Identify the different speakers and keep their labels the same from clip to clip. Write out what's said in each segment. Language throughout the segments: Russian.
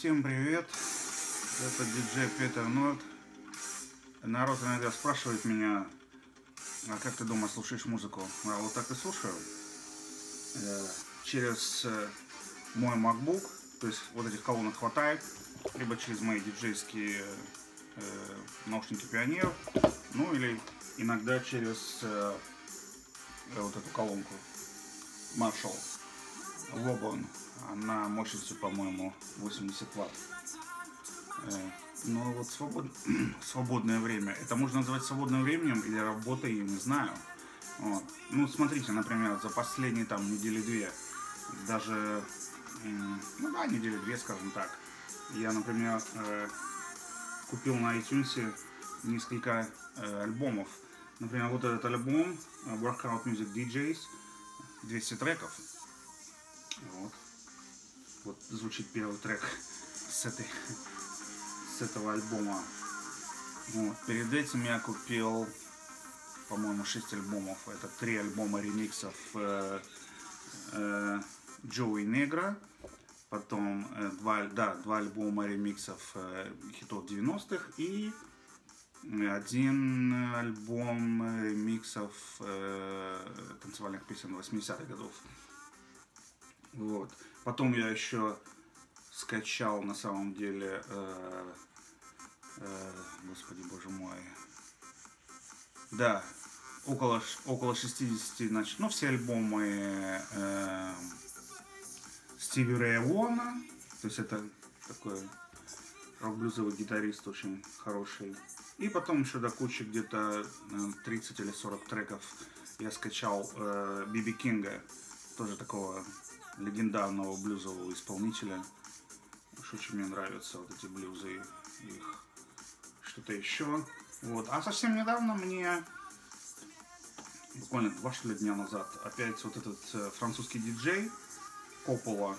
Speaker 1: Всем привет! Это диджей Петер Норд. Народ иногда спрашивает меня, а как ты дома слушаешь музыку? А вот так и слушаю. Э, через э, мой MacBook, то есть вот этих колонок хватает, либо через мои диджейские э, наушники Пионер, ну или иногда через вот эту колонку Marshall Woburn. Она мощностью, по-моему, 80 ватт. Но вот свобод... свободное время. Это можно назвать свободным временем или работой, я не знаю. Вот. Ну, смотрите, например, за последние там недели-две, даже, ну да, недели-две, скажем так, я, например, э, купил на iTunes несколько э, альбомов. Например, вот этот альбом э, Workout Music DJs, 200 треков. Вот. Вот звучит первый трек с этой с этого альбома. Вот. Перед этим я купил, по-моему, 6 альбомов. Это три альбома ремиксов э, э, Джоуи Негра. Потом э, два, да, два альбома ремиксов э, хитов 90-х и один альбом ремиксов э, танцевальных песен 80-х годов. Вот. Потом я еще скачал на самом деле э, Э, господи, боже мой. Да, около, около 60, значит, ну, все альбомы э, Стиви Рэя то есть это такой рок-блюзовый гитарист очень хороший. И потом еще до кучи где-то 30 э, или 40 треков я скачал э, Биби Кинга, тоже такого легендарного блюзового исполнителя. Уж очень мне нравятся вот эти блюзы их что-то еще. Вот. А совсем недавно мне, буквально два что ли дня назад, опять вот этот э, французский диджей Коппола,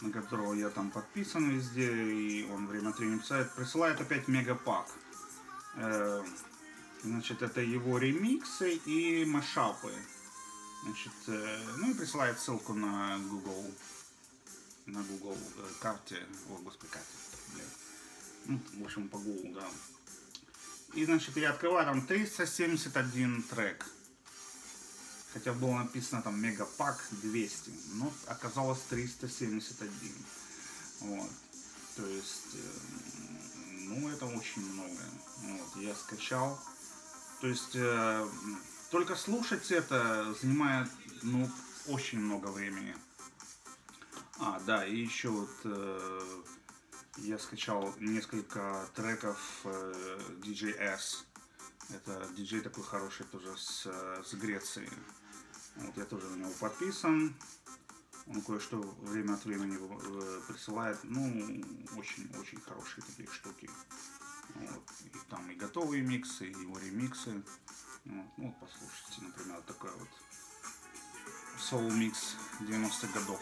Speaker 1: на которого я там подписан везде, и он время от времени писает, присылает опять мегапак. Э, значит, это его ремиксы и машапы. Значит, э, ну и присылает ссылку на Google, на Google э, карте, о господи, карте, блядь ну, в общем, по Google, да. И, значит, я открываю там 371 трек. Хотя было написано там мегапак 200, но оказалось 371. Вот. То есть, э, ну, это очень много. Вот, я скачал. То есть, только слушать это занимает, ну, очень много времени. А, да, и еще вот э, я скачал несколько треков э, DJ S. Это диджей такой хороший тоже с, с Греции. Вот я тоже на него подписан. Он кое-что время от времени э, присылает. Ну, очень-очень хорошие такие штуки. Вот. И там и готовые миксы, и его ремиксы. Вот, ну, вот послушайте, например, такой вот соул микс 90-х годов.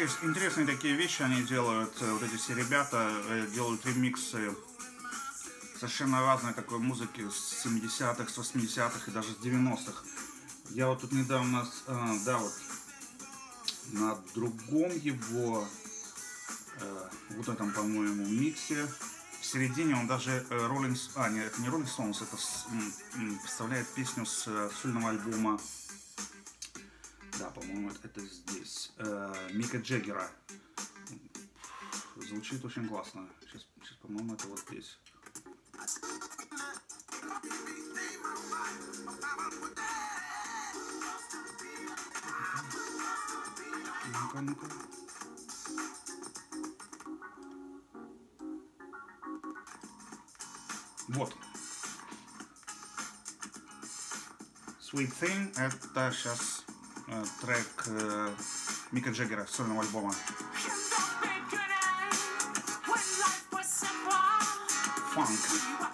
Speaker 1: Интересные такие вещи они делают, э, вот эти все ребята э, делают ремиксы совершенно разной такой музыки с 70-х, с 80-х и даже с 90-х. Я вот тут недавно, э, да, вот на другом его, вот этом, по-моему, миксе, в середине он даже Rolling, а, нет, это не Rolling Stones, это представляет песню с сольного альбома да, по-моему, это здесь. Э, Мика Джеггера. Звучит очень классно. Сейчас, сейчас по-моему, это вот здесь. Ну-ка, ну-ка. Вот. Sweet Thing, это сейчас трек э, Мика Джеггера сольного альбома. Фанк.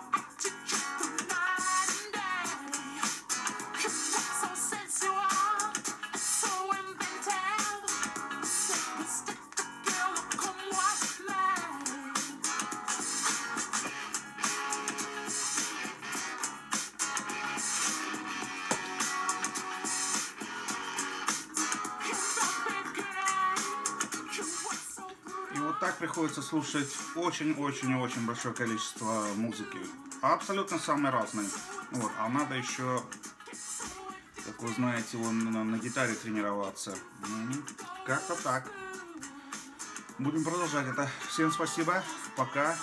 Speaker 1: Так приходится слушать очень-очень-очень большое количество музыки. Абсолютно самые разные. Вот. А надо еще, как вы знаете, вон на, на гитаре тренироваться. Как-то так. Будем продолжать это. Всем спасибо. Пока.